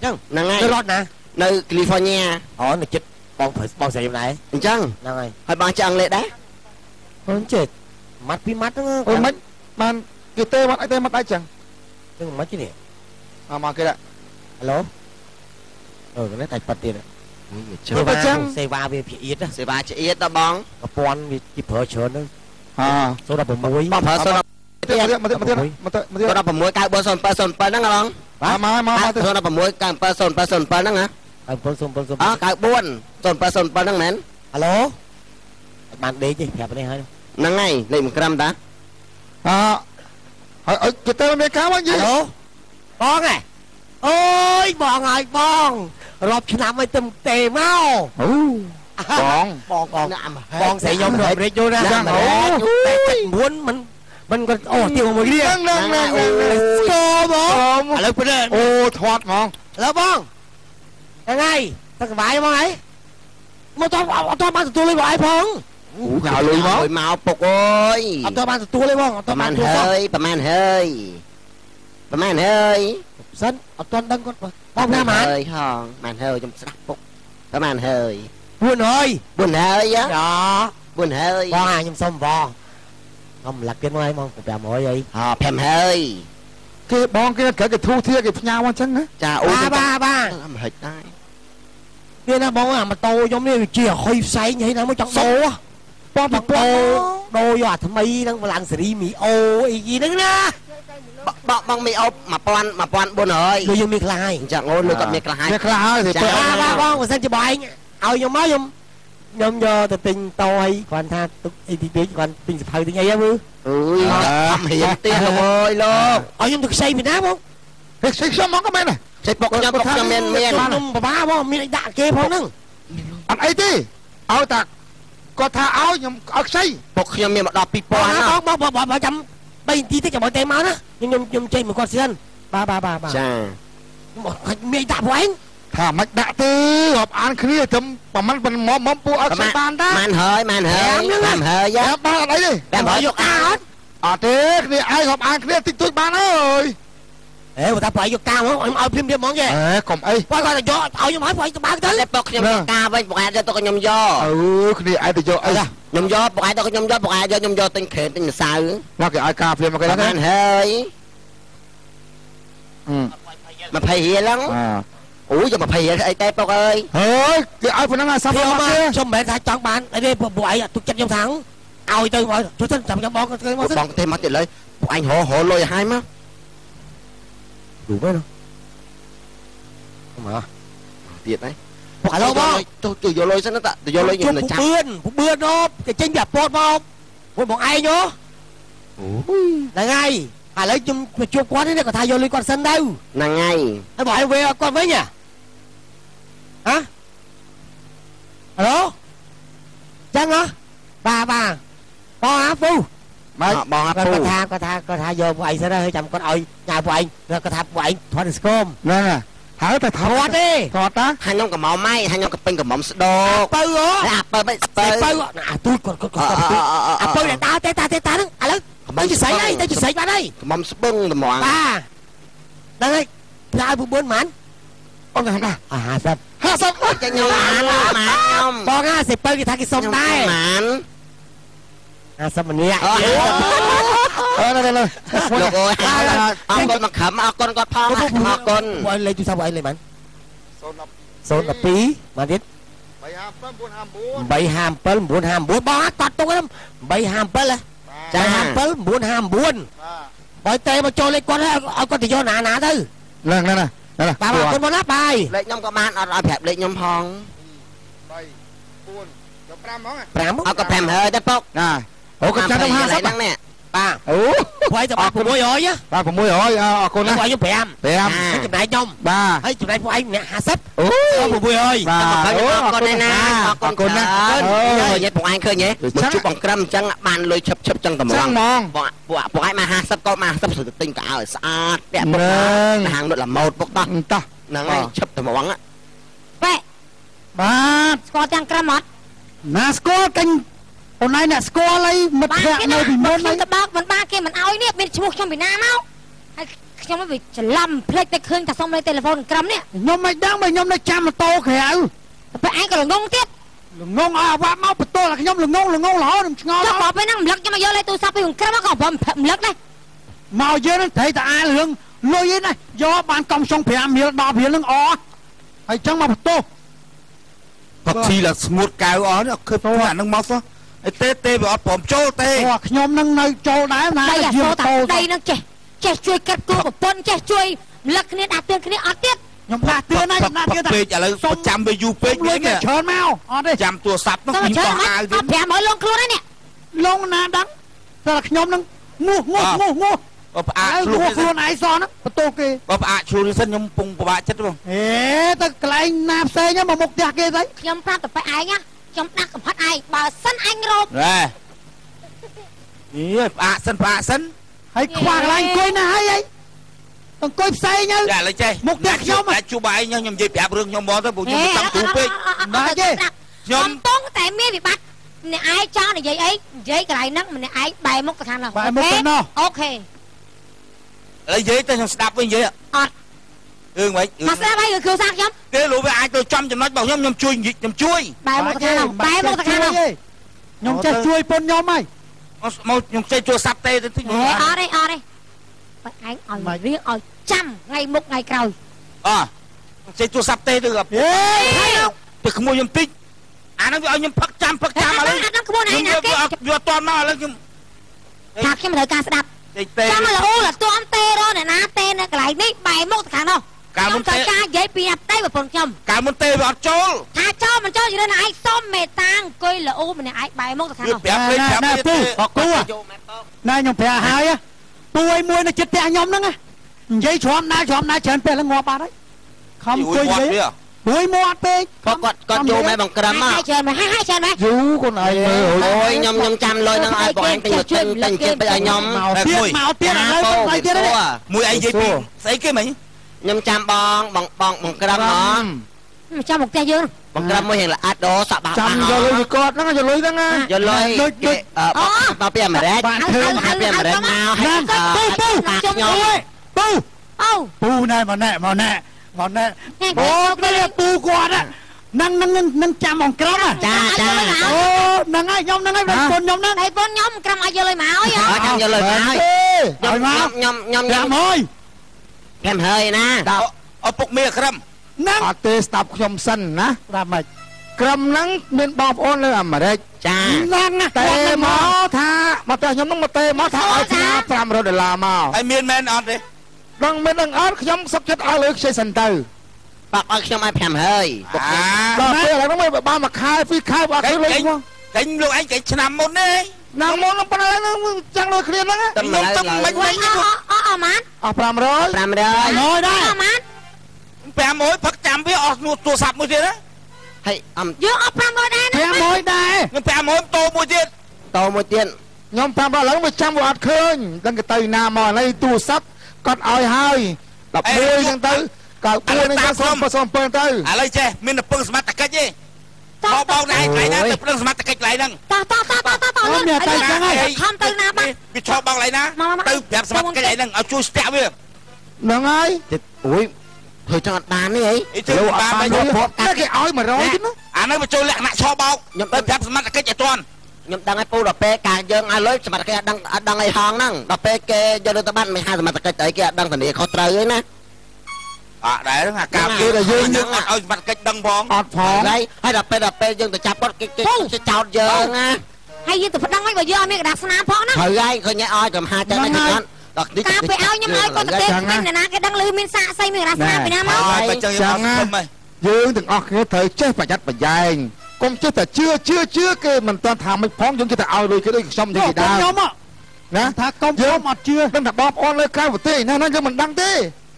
ចឹងហ្នឹងហើយ nó lót nè នៅ California ồ nó chết bong phải bong xài này អញ្ចឹង nè rồi ហើយបងចេះអង់គ្លេស ដែរ con chết mắt bí mắt đó អូមិនបានគេទេមកអីទេមកដៃចឹង nhưng mắt chứ nè អមកគេដាក់ alo ừ cái này thành bật tiền rồi Chưa có chăng? xe va về phía ít á សេវាឆ្អៀតតបង có pon vì chỉ phở chớn nữa អ số là bộ muối បងប្រើសូនទេទៀតមកទៀតមកទៀតមកទៀតមកទៀតមកទៀត16 940707ហ្នឹងហ៎បងមកមកមកមកទៀត16 970707ហ្នឹងហ៎អើពុនសុំពុនសុំអ94 0707ហ្នឹងមែនហៅឡូអត់បានដេកទេប្រាប់នេះហើយ ហ្នឹងហើយលេខមួយក្រាំតាអើហើយអុយគេទៅមេកាមកយីបងឯងអើយបងហើយបងរាប់ឆ្នាំហើយទៅទេមកអូបងបងបងបងស្រីខ្ញុំរំរេចយល់ណាបងតែចិត្តមួនមិនមិនក៏អូទៀវមួយរៀងហ្នឹងហ្នឹងហ្នឹងស្គរបងឥឡូវព្រឹកអូធាត់ហ្មងឥឡូវបងថ្ងៃទឹកសុវ័យហ្មងអីមកតអត់តបានទទួលលេខបងឯងផង អូញ៉ាលុយមកអើយមកពុកអើយអត់តបានទទួលទេបងអត់តប្របាហែនលទទួលហើសោះយប្រហែលហើយប្រហែលហើយសិនអត់តដឹងគាត់បងណាម៉ានហើយហងប្រហែលហើយខ្ញុំស្ដាប់ពុកប្រហែលហើយ4ហើយ4ហើយហ៎ចា4ហើយបងអាខ្ញុំសុំបងខ្ញុំលឹកទៀតមកអីបង500អីអ5ហើយគេបងគេក្រៅគេធូរធាគេផ្ញើមកអញ្ចឹងណាចាអូបាបាបាមិនហិចដែរនេះណាបងអាម៉ូតូខ្ញុំនេះវាជាហុយផ្សែងហើយណាមកចង់ដូរ បងពីបងពដូណ៌រដូរយកអាថ្មីហ្នឹងបលាំងសេរីមីអូអីហ្នឹងណាបបងបងមានអប់1000 1400លុយយើងមានខ្លះហើយអញ្ចឹងអូនលុយគាត់មានខ្លះហើយវាខ្លះហើយទេចាពេលបាបាបងបើសិនជាបងឯងឲ្យខ្ញុំមកខ្ញុំខ្ញុំយកទៅទិញតឲ្យគាត់ថាទុកអីទីពេកគាត់ទិញសភៅទិញអីហ្នឹងមើលអើយអត់រៀនទៀតលោកអើយលោកឲ្យខ្ញុំទៅខ្ចីពីណាបងហេខ្ញុំខ្ញុំមកក៏មែនដែរចេះពុកខ្ញុំពុកខ្ញុំមានមានខ្ញុំបបាបងមានអីដាក់គេផងហ្នឹងអត់អីទេឲ្យតា គាត់ថាឲ្យខ្ញុំឲ្យខ្ចីពុកខ្ញុំមានមកដល់បង2000ណាបងបងបងចាំ3នាទីតិចចាំមកទេមកណាខ្ញុំខ្ញុំខ្ញុំចេញមកគាត់សិនបាទបាទបាទបាទចាមានអីដាក់បងឯងថាមិនដាក់ទេរាប់អានគ្នាត្រឹមប្រហែលប៉ុណ្ណឹងមកពូឲ្យខ្ចីបានតាបានហើយបានហើយបានហើយយ៉ាបានអត់អីទេបានហើយយកកាអត់អត់ទេគ្នាឯងរាប់អានគ្នាតិចតួចបានហើយ អេបើថាបងយកកាមកខ្ញុំឲ្យព្រាមព្រាមហ្មងគេអេកុំអីបងគាត់យកឲ្យខ្ញុំឲ្យបងទៅបើកទៅតែពុកខ្ញុំមានការវិញប្រហែលទៅទៅខ្ញុំយកអឺគ្នាឯងទៅយកអីខ្ញុំយកប្រហែលទៅខ្ញុំយកប្រហែលយកខ្ញុំយកទិញខេនទិញម្សៅមកគេឲ្យការព្រាមមកគេប្រណាហែលហើយអឺ20រៀលហ្នឹងអអូយយក20រៀលអីតែពុកអើយហើយគេឲ្យប៉ុណ្ណឹងអាសាប់ខ្ញុំមកមកគេខ្ញុំមិនមែនថាចង់បានអីទេពួកឯងទុកចិត្តខ្ញុំថាឲ្យទៅមកជួយទៅចាំខ្ញុំបងទៅមកទៅបងទេមកទៀតលើពួកអញរហរលុយឲ្យមកយូរមែ នមកទៀតហើយឥឡូវបងទៅទៅយកលុយសិនទៅយកលុយខ្ញុំទៅពុកចាំបឿនពុកបឿនអូគេចេញពីអាពតមកពួកបងឯងហ៎ហ្នឹងហើយឥឡូវខ្ញុំទៅជួបគាត់នេះគាត់ថាយកលុយគាត់សិនទៅហ្នឹងហើយហើយបងឯងវេឲ្យគាត់វិញហ៎ហ៎ហៅឡូចឹងហ៎បាទបាទបងអាពូ មកបងអាគាត់ពូថាគាត់ថាគាត់ថាយកពួកឯងសិនហើយចាំគាត់ឲ្យញ៉ាពួកឯងគាត់ថាពួកឯងធាត់ស្គមហ្នឹងហើយតែថធាតត់ទេថតតាហើយខ្ញុំក៏មកម៉ៃហើយខ្ញុំក៏ពេញកំមុំស្ដោបើហ៎អាពើមិនស្ពើទៅអាទូចគាត់គាត់គាត់អាបើតែដើរទេតាទេតាហ្នឹងឥឡូវទៅជាស្រីហើយទៅជាស្រីបានហើយកំមុំស្បឹងត្មងបាទហ្នឹងហើយប្រើពួក4ម៉ានអូនណាអា50 50ចាញ់ខ្ញុំអានម៉ាខ្ញុំបង50បើគេថាគេសុំដែរម៉ាន 50ម្នាក់អូអឺណែណែលោកអើយអរគុណមកខំអរគុណគាត់ផងអរគុណពួកឯងលេខទូរស័ព្ទពួកឯងលេខម៉ាន012ម៉ានទៀត359 357 959បងអត់តត់ទុកហ្នឹង357ហ៎ចា357 959បើតែមកចូលលេខគាត់ឲ្យគាត់ទៅយកណាណាទៅហ្នឹងហ្នឹងហ្នឹងបាទអរគុណបងណាបាយលេខខ្ញុំក៏បានអត់ឲ្យប្រាប់លេខខ្ញុំផង3 4 5ហ្មង5អត់ក៏5ហើយតែពុកណា អូក៏ចាំទៅ50 50ហ្នឹងនេះបាទអូពួកឯងទៅបាក់600ហ៎បាទ600អរគុណពួកណាឯងខ្ញុំ5 5ហើយចំណែកខ្ញុំបាទហើយចំណែកពួកឯងម្នាក់50អូអស់600បាទអរគុណណាអរគុណអរគុណណាអើអូយយពួកឯងឃើញទេមកជួបបងក្រឹមអញ្ចឹងបានលុយឈឹបឈឹបអញ្ចឹងតែម្ដចឹងងហ្មងពួកពួកពួកឯងមក50ក៏មក50ស្ទើរទិញកៅឲ្យស្អាតពាក់ពុកហ្នឹងហាងដូចល្មោតពុកតោះតោះហ្នឹងហើយឈឹបតែម្ដងប៉ែបាទស្គាល់ទាំងក្រមអត់ណាស្គាល់កាញ់ អូនឯងអ្នកស្គាល់អីមិត្តបានភក្តិគេនៅណាពីមុនខ្ញុំអីទៅបើកមិនបានគេមិនអោយនេះមានឈ្មោះខ្ញុំពីណាមកហើយខ្ញុំវាច្រឡំភ្លេចតែឃើញតែសុំលេខទូរស័ព្ទក្រមនេះខ្ញុំមិនដឹងបើខ្ញុំនៅចាំម៉ូតូក្រៅតែឯងក៏ល្ងងទៀតល្ងងឲ្យអាវ៉ាក់មកបន្ទោលឲ្យខ្ញុំល្ងងល្ងងរហូតខ្ញុំឆ្ងល់ចុះបើពេលហ្នឹងរំលឹកខ្ញុំមកយកលេខទូរស័ព្ទពីក្រមក៏ព្រមរំលឹកដែរមកយើងនឹងត្រូវតែអារឿងលុយឯណាយកបានកំសុង5រៀល10រៀលនឹងអហើយចឹងមកបន្ទោផឹកស៊ីឡើងស្ងួតកៅអស់នេះអត់ឃើញផ្ទះអានឹងមកសោះហើយ ទេទេវាអត់ព្រមចូលទេអូខ្ញុំនឹងនៅចូលដែរណាដីអាយាសូមតាតោដីនឹងចេះចេះជួយកាត់គូប្រពន្ធចេះជួយរំលឹកគ្នាដាក់ទឿនគ្នាអត់ទៀតខ្ញុំដាស់តឿនណាខ្ញុំដាស់តឿនថាពេកឥឡូវប្រចាំវាយូរពេកលុវិញយគេច្រើនមកអត់ទេចាំទូរស័ព្ទនោះទៅខ្ញុំជើបោះមកអាវអទៀតត់500លងខ្លួនហើយនេះលងណាដឹងតែខ្ញុំនឹងងោះងោះងោះងោះបើផ្អាកហើយឆ្លុះងោះនេះខ្លួនឯងសោះហ្នឹងបន្ទោសគេបើផ្អាកឆ្លុះនេះសិនខ្ញុំពងពិបាកចិត្តបងអេទៅកន្លែងណាផ្សេងហ្នឹងមកមុខផ្ទះគេទៅខ្ញុំប្រាប់តែបែឯងណា ខ្ញុំដាក់កំផាត់ឯងបើសិនឯងរោបណែយីផ្អាកសិនផ្អាកសិនហើយខ្វះកន្លែងអង្គុយណាហើយអីអង្គុយផ្សេងទៅចាឥឡូវចេះមុខផ្ទះខ្ញុំហ៎តែជួបឯងខ្ញុំនិយាយប្រាប់រឿងខ្ញុំមកទៅព្រោះខ្ញុំមិនដឹងទូពេកខ្ញុំកំពុងតែមានវិបត្តិអ្នកឯងចង់និយាយអីនិយាយកន្លែងហ្នឹងម្នាក់ឯងបែរមុខទៅខាងនោះបែរមុខទៅនោះអូខេឥឡូវនិយាយទៅខ្ញុំស្ដាប់វិញនិយាយអត់ រឿងមិនមកស្ដាប់ហើយគឺគ្រូសាស្ត្រខ្ញុំគេលោកវាអាចទៅចំចំណុចរបស់ខ្ញុំខ្ញុំជួយនិយាយខ្ញុំជួយបែរមុខទៅខាងនោះបែរមុខទៅខាងនោះខ្ញុំចេះជួយពុនខ្ញុំហើយមកមកខ្ញុំចេះទូរស័ព្ទទេទៅតិចហេអត់ទេអត់ទេបែឯងឲ្យរៀងឲ្យចាំថ្ងៃមុខថ្ងៃក្រោយអខ្ញុំចេះទូរស័ព្ទទេទៅហេទៅក្មួយខ្ញុំតិចអាហ្នឹងវាឲ្យខ្ញុំផឹកចាំផឹកចាំឥឡូវអត់ដឹងក្បួនឯខ្ញុំងណាវាគេវាអត់វាអត់តន់មកឥឡូវខ្ញុំថាខ្ញុំត្រូវការស្ដាប់តិចទេចាំមកល្អលទាំទេរអ្នកណាទេនៅកន្លែងនេះបែរមុខទៅខាងនោះ កាលខ្ញុំមុនត្រូវទេការនិយាយពីអតីតប្រពន្ធខ្ញុំកាលមុនទេវាអត់ចូលថាចូលមិនចូលជារឿងណាឯងសុំមេត្តាអង្គុយល្អម្នាក់ឯងបែរមុខទៅខាងវានោះប្រាប់លេខប្រាប់ណែទៀតពូទេបកគូណែខ្ញុំប្រាប់ហើយពូឲ្យមួយនៅចិត្តផ្ទះខ្ញុំហ្នឹងនិយាយច្រំណាច្រំណាច្រើនពេកឡើងងាប់បាត់ហើយខំយូជួយរមាត់និយាយវាមួយមាត់ពេកគាត់គាត់គាត់យកម៉ែបង្ក្រឹមហើមកយច្រើនមកហើយច្រើនមកយូកូនអីអូយខ្ញុំខ្ញុំចាំលុយនឹងឲ្យបងឯងទិញទៅទិញទិញជិះទៅឲ្យខ្ញុំមកទៀតមកទៀតឥឡូវទៅទៅទៀតទេមួយឯងនិយាយពីស្អីគេមិញ ខ្ញុំចាំបងបងបងបង្ក្រឹមហ្មងមកចាំមកផ្ទះយើងបង្ក្រឹមមួយរៀងល្អិតដោសាក់បាក់ចាំយកលុយពីគាត់ហ្នឹងយកលុយហ្នឹងណាយកលុយដូចដូចអឺបងពីអាមេរិកបានធ្វើមកពីអាមេរិកមកហើយណាពូពូខ្ញុំពូអូពូណែមកណែមកណែមកណែហេអូពេលពូគាត់ហ្នឹងហ្នឹងនឹងចាំអង្ក្រឹមចាចាអូហ្នឹងហើយខ្ញុំហ្នឹងហើយប្រពន្ធខ្ញុំហ្នឹងហើយបងខ្ញុំក្រុមឲ្យយកលុយមកឲ្យអត់ចាំយកលុយមកហើយឲ្យមកខ្ញុំខ្ញុំខ្ញុំចាំអើយ ខ្ញុំហើយណាឪពុកមេក្រឹមហ្នឹងអត់ទេស្ដាប់ខ្ញុំសិនណាស្ដាប់មិនក្រឹមហ្នឹងមានបងប្អូននៅអាមេរិកចាហ្នឹងតែមកថាមកតែខ្ញុំហ្នឹងមកតែមកថាឲ្យផ្ញើ500ដុល្លារមកហើយមានមែនអត់ទេដឹងមិនដឹងអត់ខ្ញុំសុខចិត្តឲ្យលុយខ្ចីសិនទៅបាក់ឲ្យខ្ញុំឲ្យ5ហើយអាដល់ពេលឥឡូវហ្នឹងមិនបានមួយខែពីរខែអត់ឃើញលុយមកចេញលោកឯងចេញឆ្នាំមុនទេ ណាមកហ្នឹងប៉ុណ្ណឹងហ្នឹងចាំងលុយគ្នាហ្នឹងតែមិនខ្ញុំទឹកមិនវ៉ៃវិញអអអអម៉ានអស់500 500ហើយដែរអម៉ាន500ផឹកចាំវាអស់ទូរស័ព្ទមួយទៀតណាហើយអំយើងអត់500ដែរណា500ដែរខ្ញុំ500តោមួយទៀតតមួយទៀតខ្ញុំ500ឡើងមកចាំវាអត់ឃើញដឹងគេទៅណាមកឥឡូវទូរស័ព្ទគាត់ឲ្យហើយ11ហ្នឹងទៅ94ហ្នឹងទៅសុំសុំ7ទៅឥឡូវចេះមានតែពឹងសមត្ថកិច្ចទេ បោកបោកណែកន្លែងណាទៅពឹងសមត្ថកិច្ចកន្លែងហ្នឹងតោះតោះតោះតោះតោះតោះខំទៅណាបាត់វាឈប់បោកកន្លែងណាទៅប្រាប់សមត្ថកិច្ចកន្លែងហ្នឹងឲ្យជួយស្ទាក់វាហ្នឹងហើយអូយធ្វើចឹងអត់បានទេអីអីទៅបានវិញតែគេឲ្យ100ទៀតណាអាហ្នឹងវាចូលលក្ខណៈឈប់បោកទៅប្រាប់សមត្ថកិច្ចឲ្យទាន់ខ្ញុំដឹងឲ្យពូដល់ពេលការយើងឲ្យលុយសមត្ថកិច្ចអត់ដឹងអត់ដឹងឲ្យហងហ្នឹងដល់ពេលគេយកលុយទៅបាត់មិនហៅសមត្ថកិច្ចទៅគេអត់ដឹងធានាខុសត្រូវទេណា អត់ដែរអាការគេដែលយើងយើងអត់ឲ្យសមត្ថកិច្ចដឹងផងអត់ផងហើយហើយដល់ពេលដល់ពេលយើងទៅចាប់គាត់គេគេចោតយើងណាហើយយើងទៅប្តឹងឲ្យបើយើងអត់មានកដាស់ស្នាមផងណាហើយហើយឃើញឲ្យកំហាចឹងហ្នឹងគាត់ដល់នេះការពេលឲ្យខ្ញុំឲ្យគាត់ទៅទេមិនណាគេដឹងឮមានសាកសីមានកដាស់ស្នាមពីណាមកហើយបើចឹងយើងអត់ស្គមហ៎យើងទាំងអស់គ្នាត្រូវចេះប្រយ័ត្នប្រយែងកុំចេះតែជឿជឿជឿគេមិនទាន់ថាមិនផងយើងចេះតែឲ្យលុយគេដូចខ្ញុំនិយាយដែរខ្ញុំណាថាកុំខ្ញុំអត់ជឿដឹងថាបងប្អូនលើក្រៅប្រទេសណាណាយើងមិនដឹងទេ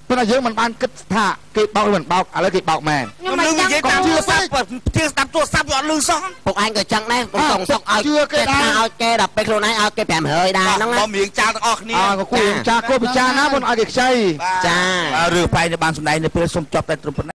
ព្រោះតែយើងមិនបានគិតថាគេបោកឬមិនបោកឥឡូវគេបោកមែនខ្ញុំខ្ញុំមិនលឺនិដឹងយាយតាមទូរស័ព្ទទៀងស្ដាប់ទូរស័ព្ទវាអត់លឺសោះពុកឯងក៏ចឹងដែរពុកសងសុកឲ្យគេថាឲ្យគេដល់ពេលខ្លួនឯងឲ្យគេ500ដែរហ្នឹងណាបងរៀងចាទាំងអស់គ្នាអើក៏គួរចាស់គួរពិចារណាមុនឲ្យគេខ្ចីចារឿងបែកនេះបានសម្ដែងនៅពេលសុំចប់តែត្រឹមប៉ុណ្ណេះ